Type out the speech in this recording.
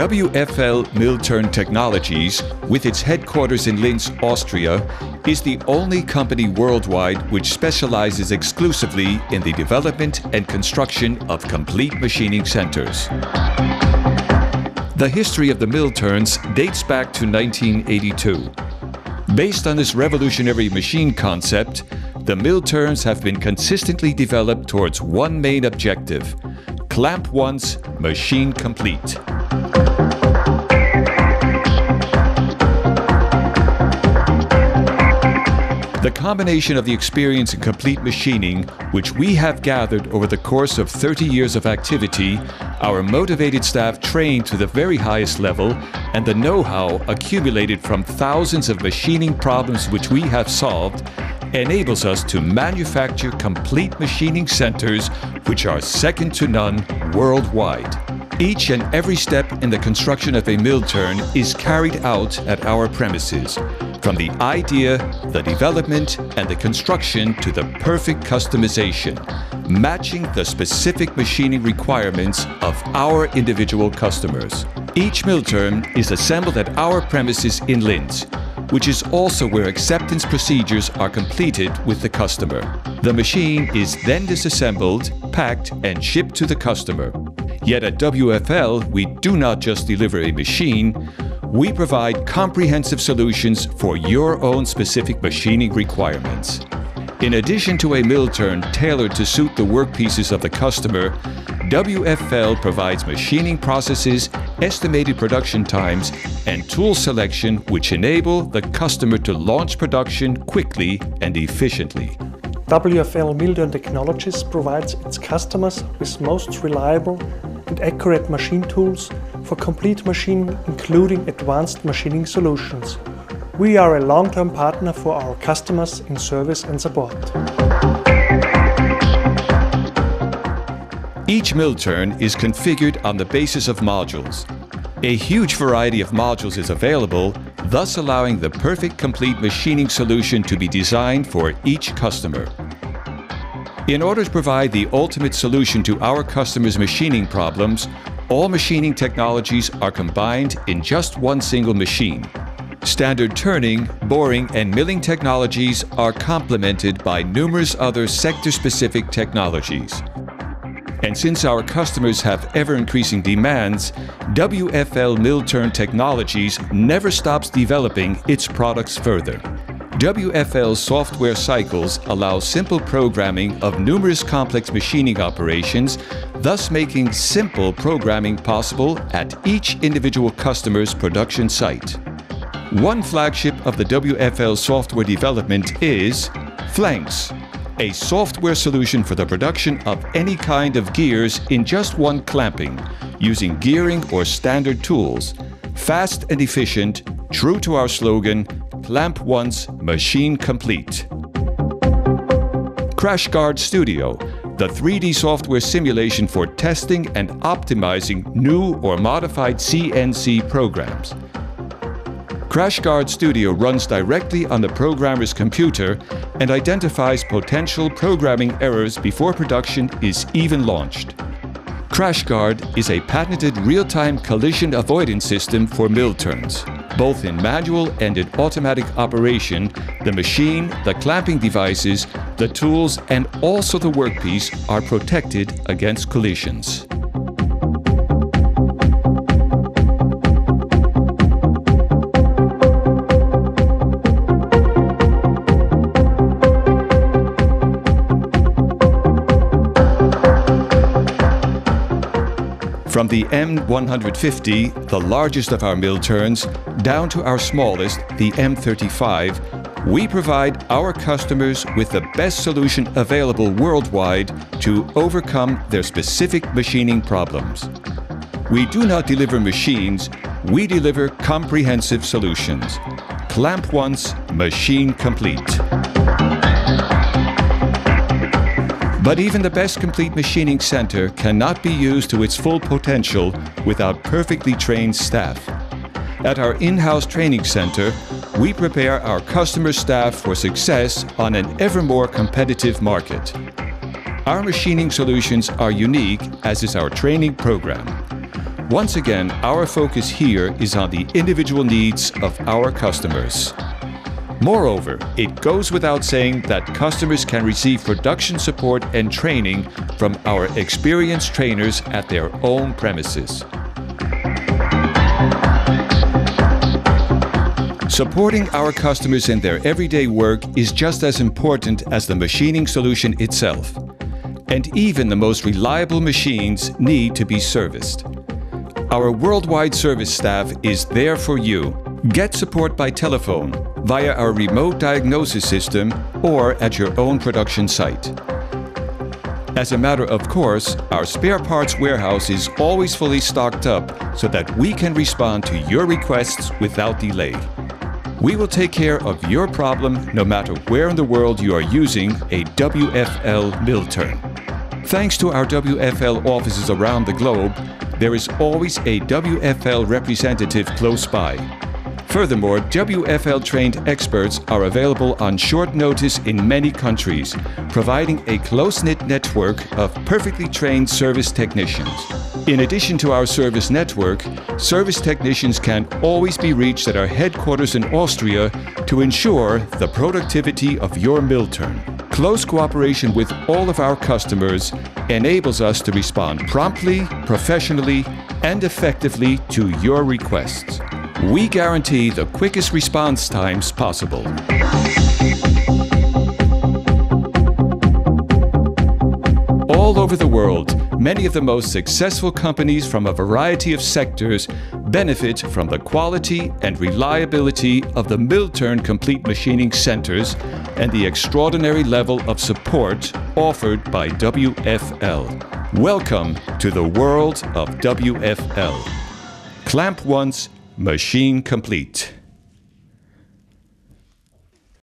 WFL Millturn Technologies, with its headquarters in Linz, Austria, is the only company worldwide which specializes exclusively in the development and construction of complete machining centers. The history of the Millturns dates back to 1982. Based on this revolutionary machine concept, the Millturns have been consistently developed towards one main objective clamp once, machine complete. Combination of the experience in complete machining, which we have gathered over the course of 30 years of activity, our motivated staff trained to the very highest level, and the know-how accumulated from thousands of machining problems which we have solved, enables us to manufacture complete machining centers which are second to none worldwide. Each and every step in the construction of a mill turn is carried out at our premises, from the idea, the development, and the construction to the perfect customization, matching the specific machining requirements of our individual customers. Each mill Millturn is assembled at our premises in Linz, which is also where acceptance procedures are completed with the customer. The machine is then disassembled, packed, and shipped to the customer. Yet at WFL, we do not just deliver a machine, we provide comprehensive solutions for your own specific machining requirements. In addition to a mill turn tailored to suit the workpieces of the customer, WFL provides machining processes, estimated production times, and tool selection which enable the customer to launch production quickly and efficiently. WFL Millturn Technologies provides its customers with most reliable and accurate machine tools for complete machining, including advanced machining solutions. We are a long-term partner for our customers in service and support. Each mill turn is configured on the basis of modules. A huge variety of modules is available, thus allowing the perfect complete machining solution to be designed for each customer. In order to provide the ultimate solution to our customers' machining problems, all machining technologies are combined in just one single machine. Standard turning, boring, and milling technologies are complemented by numerous other sector-specific technologies. And since our customers have ever-increasing demands, WFL Millturn Technologies never stops developing its products further. WFL software cycles allow simple programming of numerous complex machining operations, thus making simple programming possible at each individual customer's production site. One flagship of the WFL software development is Flanks, a software solution for the production of any kind of gears in just one clamping, using gearing or standard tools. Fast and efficient, true to our slogan, Clamp once, machine complete. CrashGuard Studio, the 3D software simulation for testing and optimizing new or modified CNC programs. CrashGuard Studio runs directly on the programmer's computer and identifies potential programming errors before production is even launched. CrashGuard is a patented real-time collision avoidance system for Millturns. Both in manual and in automatic operation, the machine, the clamping devices, the tools, and also the workpiece are protected against collisions. From the M150, the largest of our mill turns, down to our smallest, the M35, we provide our customers with the best solution available worldwide to overcome their specific machining problems. We do not deliver machines, we deliver comprehensive solutions. Clamp once, machine complete. But even the best complete machining center cannot be used to its full potential without perfectly trained staff. At our in-house training center, we prepare our customer staff for success on an ever more competitive market. Our machining solutions are unique, as is our training program. Once again, our focus here is on the individual needs of our customers. Moreover, it goes without saying that customers can receive production support and training from our experienced trainers at their own premises. Supporting our customers in their everyday work is just as important as the machining solution itself. And even the most reliable machines need to be serviced. Our worldwide service staff is there for you. Get support by telephone, via our remote diagnosis system, or at your own production site. As a matter of course, our spare parts warehouse is always fully stocked up so that we can respond to your requests without delay. We will take care of your problem no matter where in the world you are using a WFL mill turn. Thanks to our WFL offices around the globe, there is always a WFL representative close by. Furthermore, WFL trained experts are available on short notice in many countries, providing a close knit network of perfectly trained service technicians. In addition to our service network, service technicians can always be reached at our headquarters in Austria to ensure the productivity of your mill turn. Close cooperation with all of our customers enables us to respond promptly, professionally, and effectively to your requests. We guarantee the quickest response times possible. All over the world, many of the most successful companies from a variety of sectors benefit from the quality and reliability of the Millturn Complete Machining Centers and the extraordinary level of support offered by WFL. Welcome to the world of WFL. Clamp once, Machine complete.